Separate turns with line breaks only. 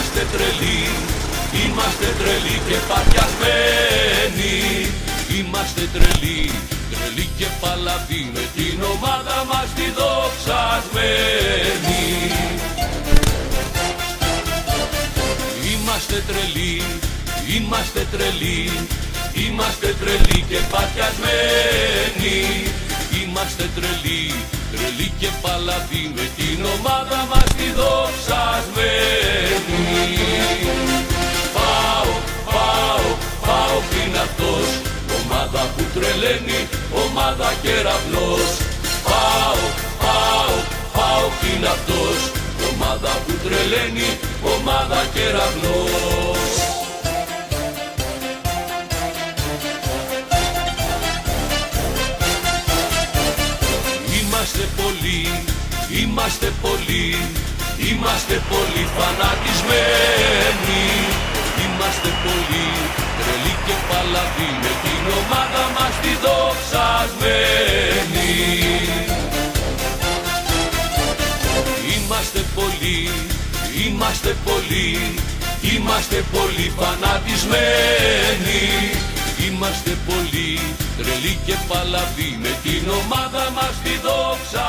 Είμαστε τρελοί, είμαστε τρελοί και παθιασμένοι Είμαστε τρελοί, τρελοί και παλαβοί με την ομάδα μας τη δοξασμένη. Είμαστε τρελοί, είμαστε τρελοί, είμαστε τρελοί και παθιασμένοι Είμαστε τρελοί, τρελοί και παλαβοί με την ομάδα μας τρελαίνει, ομάδα κεραυνός. Πάω, πάω, πάω είναι αυτός. Ομάδα που τρελαίνει, ομάδα κεραυνός. Είμαστε πολλοί, είμαστε πολλοί, είμαστε πολύ φανατισμένοι. Είμαστε πολλοί, τρελοί και πολλοί, είμαστε πολλοί, είμαστε πολύ φανατισμένοι. Είμαστε πολλοί, τρελοί και παλαβοί με την ομάδα μας τη δόξα